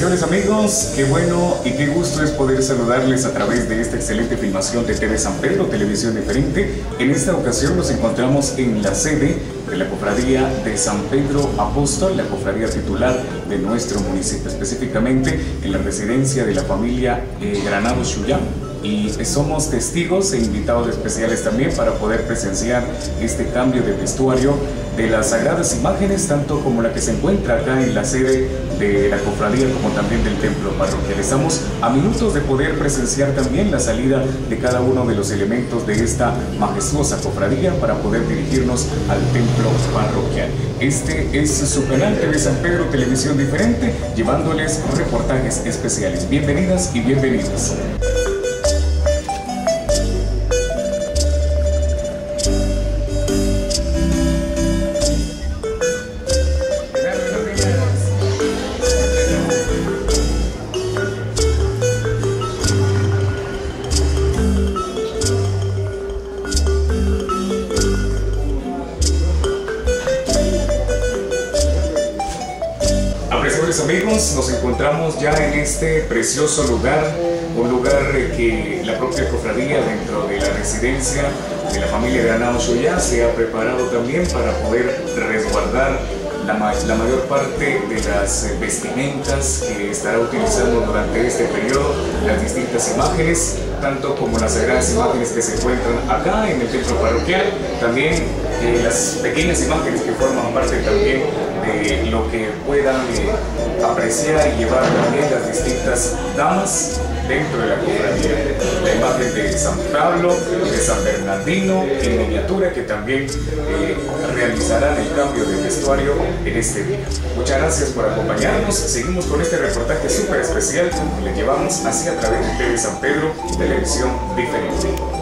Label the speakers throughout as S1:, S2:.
S1: Apreciables amigos, qué bueno y qué gusto es poder saludarles a través de esta excelente filmación de TV San Pedro, Televisión Diferente. En esta ocasión nos encontramos en la sede de la Cofradía de San Pedro Apóstol, la cofradía titular de nuestro municipio, específicamente en la residencia de la familia eh, Granado Chuyán y somos testigos e invitados especiales también para poder presenciar este cambio de vestuario de las sagradas imágenes, tanto como la que se encuentra acá en la sede de la cofradía como también del templo parroquial. Estamos a minutos de poder presenciar también la salida de cada uno de los elementos de esta majestuosa cofradía para poder dirigirnos al templo parroquial. Este es su canal TV San Pedro Televisión Diferente, llevándoles reportajes especiales. Bienvenidas y bienvenidos. Amigos, nos encontramos ya en este precioso lugar, un lugar que la propia cofradía dentro de la residencia de la familia Granado Shoya se ha preparado también para poder resguardar la, la, mayor parte de las vestimentas que estará utilizando durante este periodo, las distintas imágenes, tanto como las sagradas imágenes que se encuentran acá en el templo parroquial, también eh, las pequeñas imágenes que forman parte también lo que puedan eh, apreciar y llevar también las distintas damas dentro de la cofradía. La imagen de San Pablo de San Bernardino en miniatura que también eh, realizarán el cambio de vestuario en este día. Muchas gracias por acompañarnos. Seguimos con este reportaje súper especial que le llevamos así a través de TV San Pedro, televisión diferente.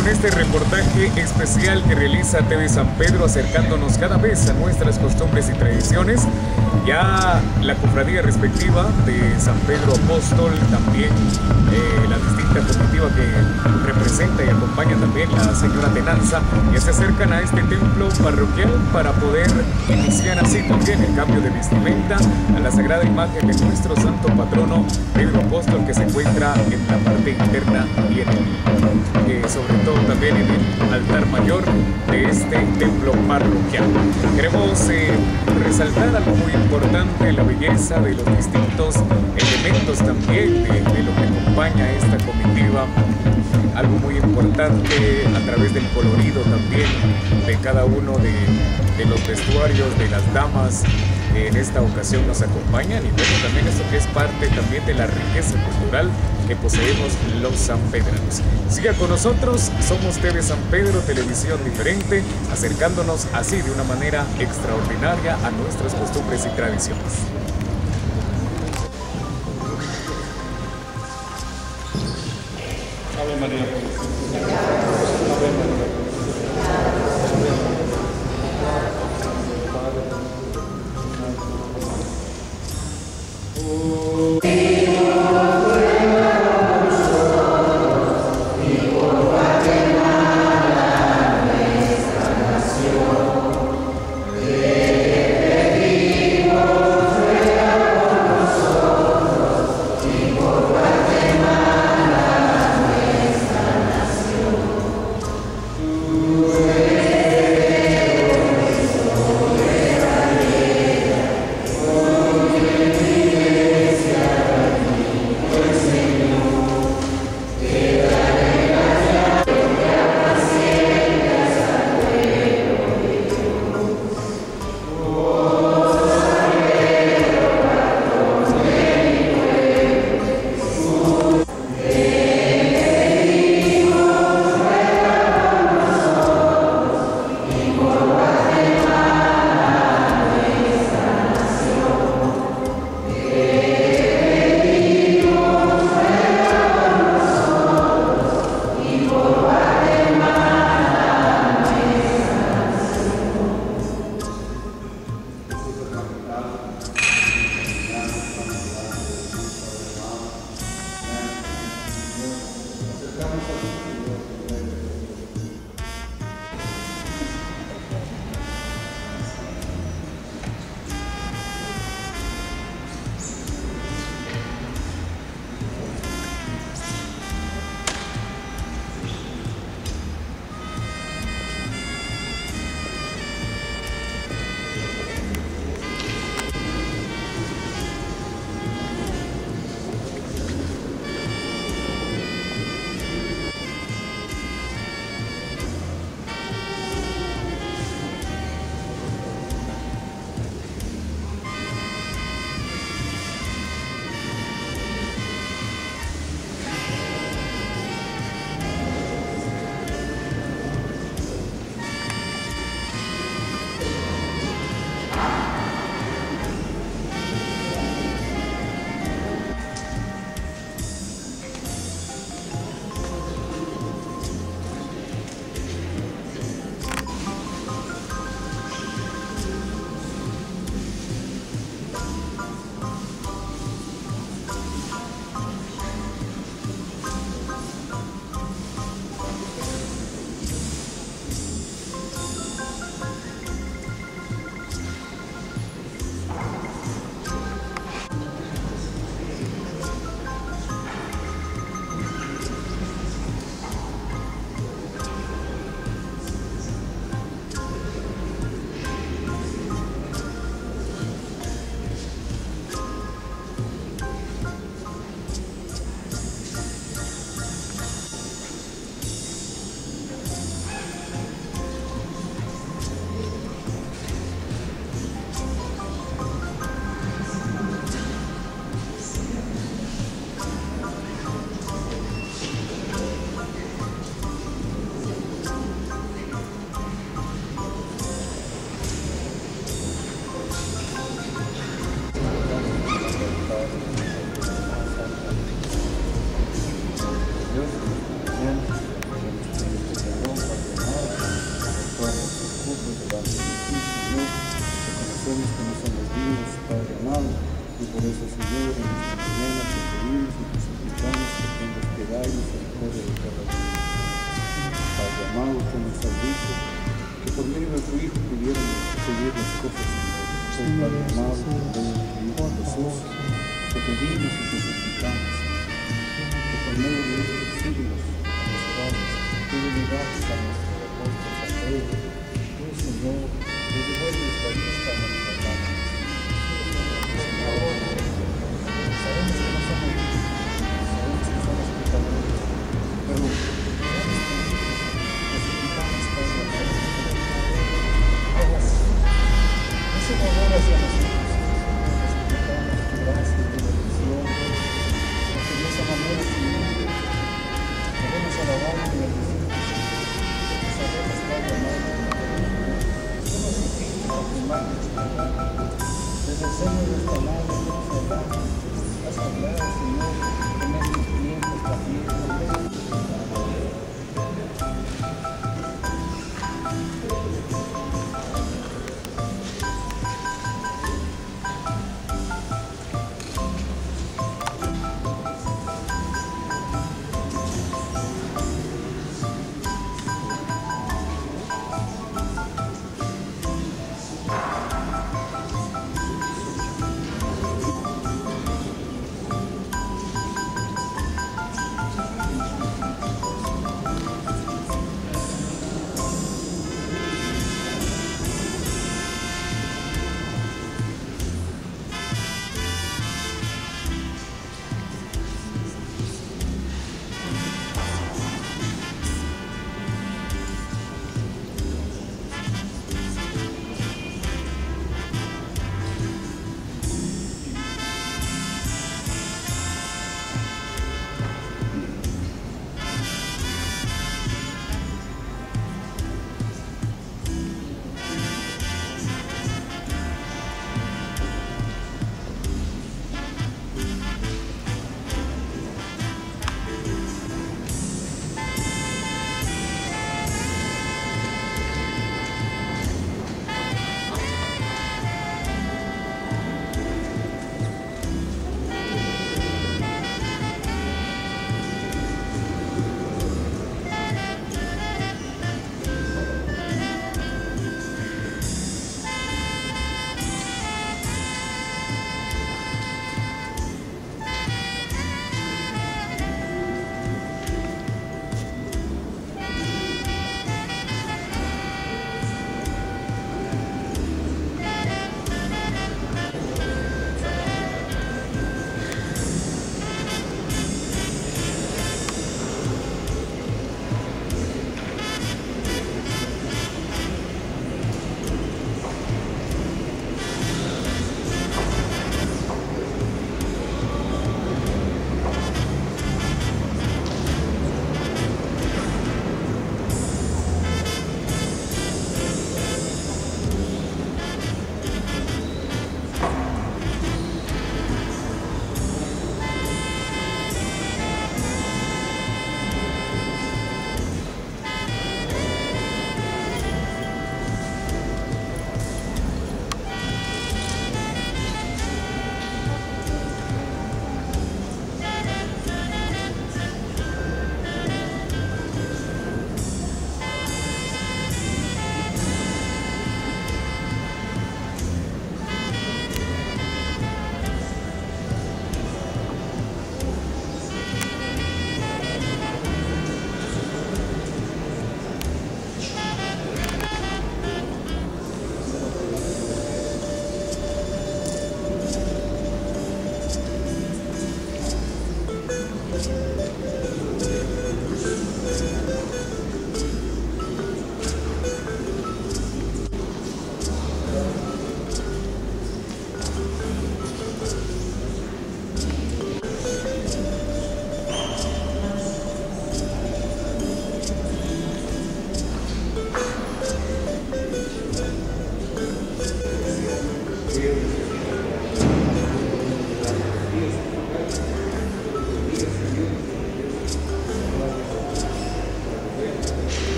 S1: con este reportaje especial que realiza TV San Pedro acercándonos cada vez a nuestras costumbres y tradiciones. Ya la cofradía respectiva de San Pedro Apóstol, también eh, también la señora Tenanza, que se acercan a este templo parroquial para poder iniciar así también el cambio de vestimenta a la sagrada imagen de nuestro santo patrono, Pedro Apóstol, que se encuentra en la parte interna y en el, eh, sobre todo también en el altar mayor de este templo parroquial. Queremos eh, resaltar algo muy importante, la belleza de los distintos elementos también de, de lo que acompaña esta comitiva algo muy importante a través del colorido también de cada uno de, de los vestuarios de las damas en esta ocasión nos acompañan y bueno también esto que es parte también de la riqueza cultural que poseemos los sanpedranos. Siga con nosotros, somos TV San Pedro, televisión diferente, acercándonos así de una manera extraordinaria a nuestras costumbres y tradiciones.
S2: María Ave María
S1: Oh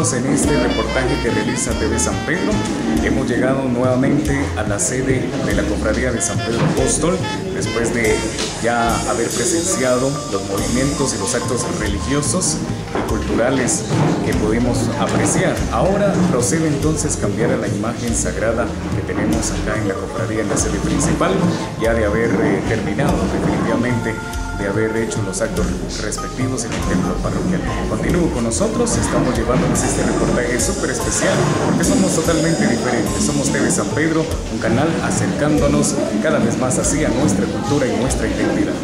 S1: en este reportaje que realiza TV San Pedro. Hemos llegado nuevamente a la sede de la Cofradía de San Pedro Apóstol después de ya haber presenciado los movimientos y los actos religiosos y culturales que pudimos apreciar. Ahora procede entonces cambiar a la imagen sagrada que tenemos acá en la Cofradía en la sede principal, ya de haber eh, terminado definitivamente de haber hecho los actos respectivos en el templo parroquial. Continúo con nosotros, estamos llevándoles este reportaje súper especial porque somos totalmente diferentes. Somos TV San Pedro, un canal acercándonos cada vez más así a nuestra cultura y nuestra identidad.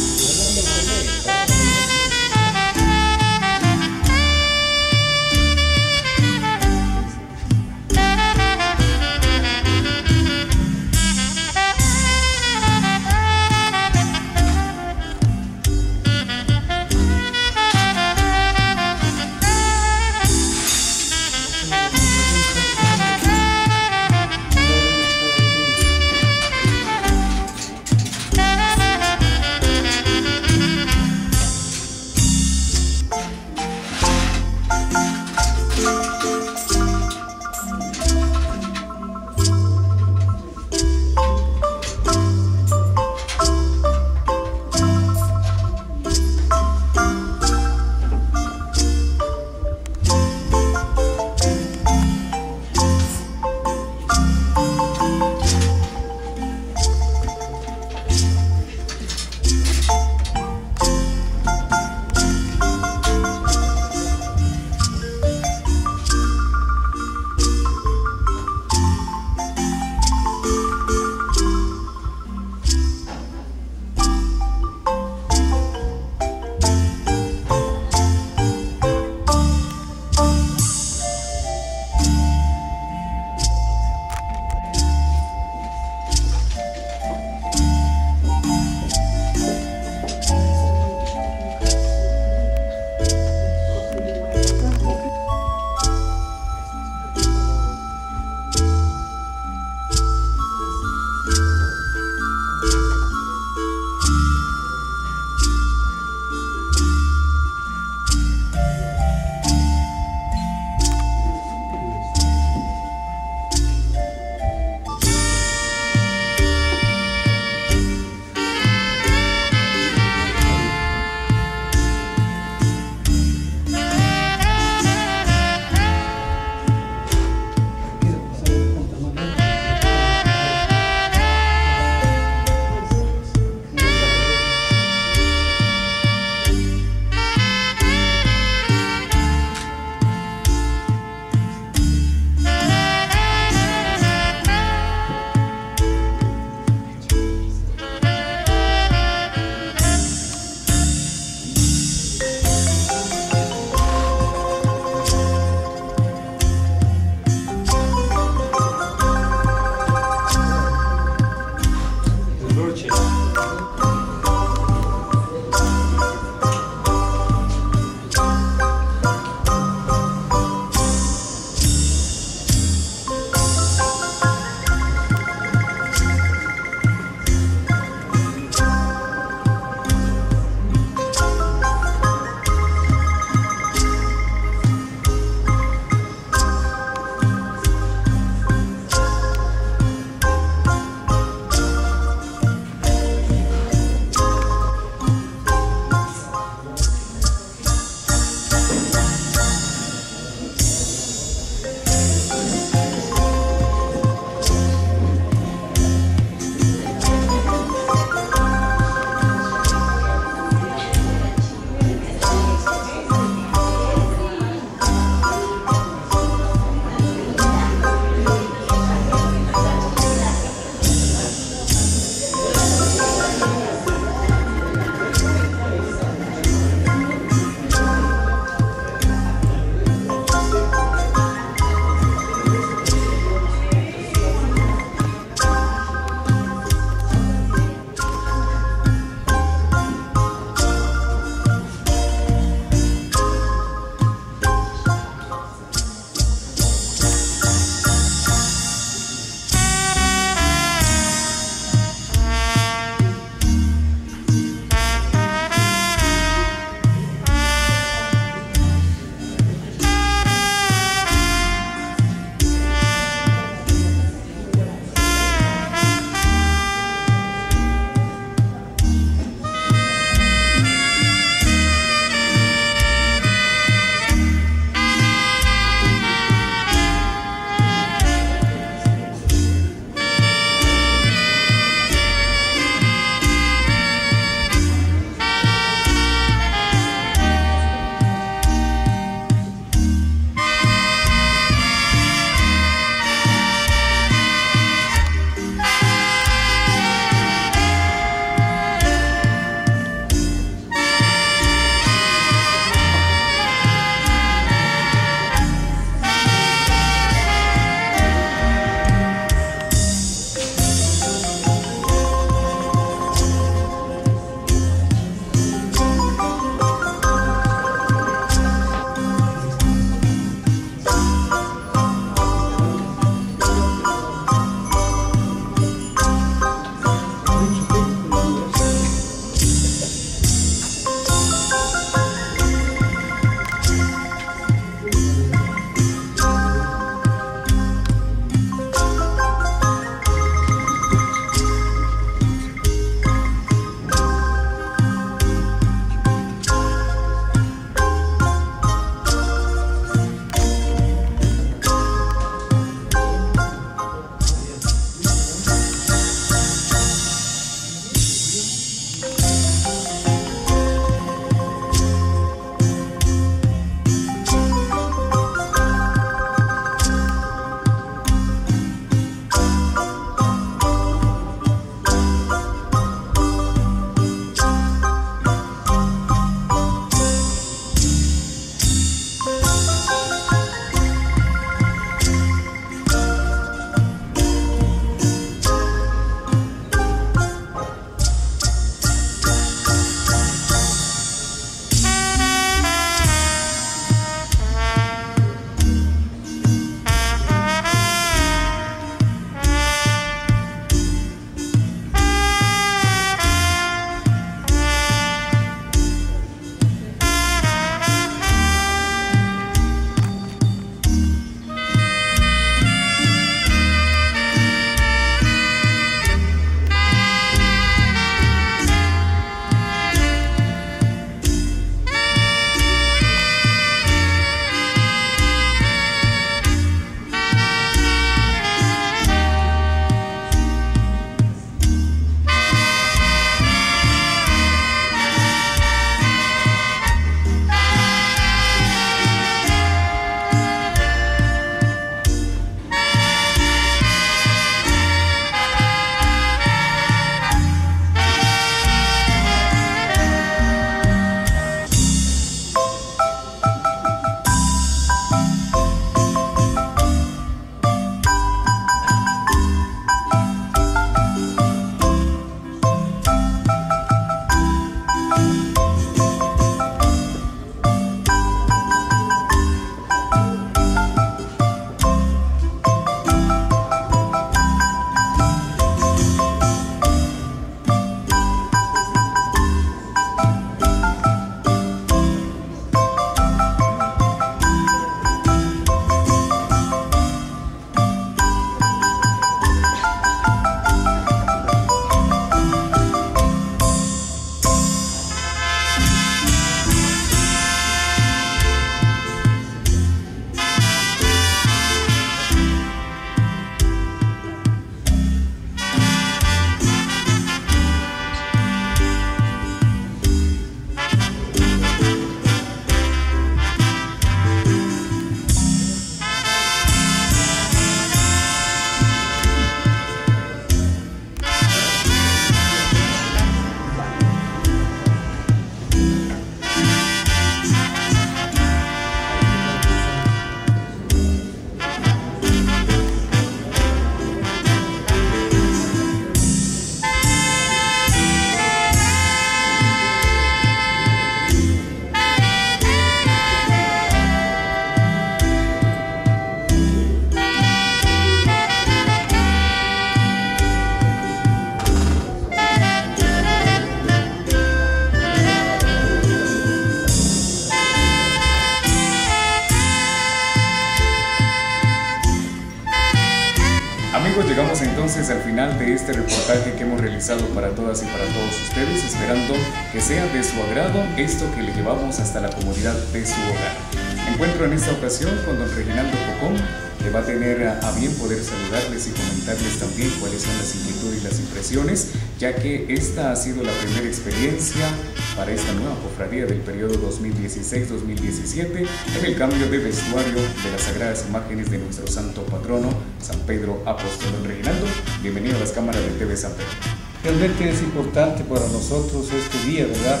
S1: Para todas y para todos ustedes, esperando que sea de su agrado esto que le llevamos hasta la comodidad de su hogar. encuentro en esta ocasión con don Reginaldo Pocón, que va a tener a bien poder saludarles y comentarles también cuáles son las inquietudes y las impresiones, ya que esta ha sido la primera experiencia para esta nueva cofradía del periodo 2016-2017 en el cambio de vestuario de las sagradas imágenes de nuestro santo patrono, San Pedro Apóstol. Reginaldo, bienvenido a las cámaras de TV San Pedro.
S2: Realmente es importante para nosotros este día, ¿verdad?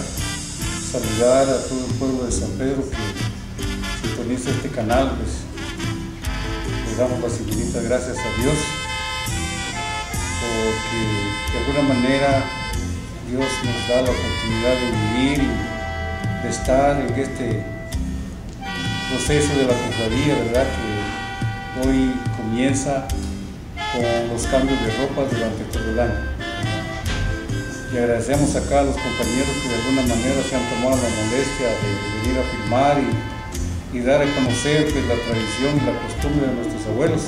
S2: Saludar a todo el pueblo de San Pedro que sintoniza este canal, pues le damos las infinitas gracias a Dios porque de alguna manera Dios nos da la oportunidad de vivir y de estar en este proceso de la cofradía, ¿verdad? Que hoy comienza con los cambios de ropa durante todo el año. Y agradecemos acá a los compañeros que de alguna manera se han tomado la molestia de, venir a filmar y, y, dar a conocer pues, la tradición y la costumbre de nuestros abuelos,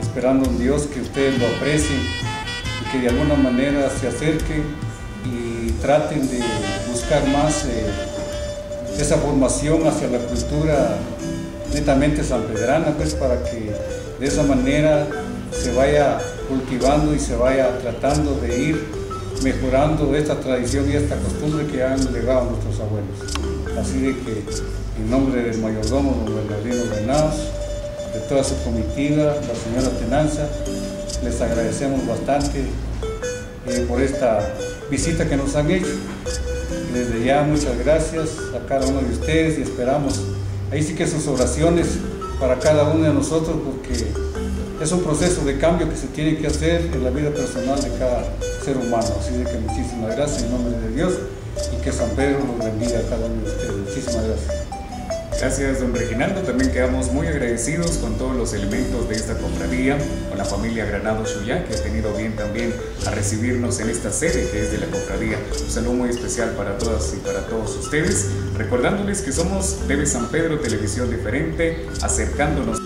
S2: esperando en Dios que ustedes lo aprecien y que de alguna manera se acerquen y traten de buscar más eh, esa formación hacia la cultura netamente sanpedrana, pues para que de esa manera se vaya cultivando y se vaya tratando de ir mejorando esta tradición y esta costumbre que han legado nuestros abuelos. Así de que en nombre del mayordomo, don Bernardino Granados, de toda su comitiva, la señora Tenanza, les agradecemos bastante eh, por esta visita que nos han hecho. desde ya muchas gracias a cada uno de ustedes y esperamos ahí sí que sus oraciones para cada uno de nosotros porque es un proceso de cambio que se tiene que hacer en la vida personal de cada ser humano. Así de que muchísimas gracias en nombre de Dios y que San Pedro nos bendiga a cada uno de ustedes. Muchísimas gracias.
S1: Gracias, don Reginaldo. También quedamos muy agradecidos con todos los elementos de esta cofradía, con la familia Granado Chuyá, que ha tenido bien también a recibirnos en esta sede que es de la cofradía. Un saludo muy especial para todas y para todos ustedes, recordándoles que somos TV San Pedro Televisión Diferente, acercándonos.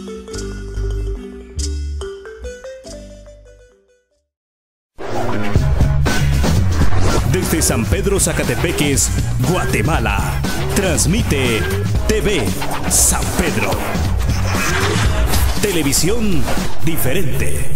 S3: San Pedro Zacatepeques, Guatemala, transmite TV San Pedro. Televisión diferente.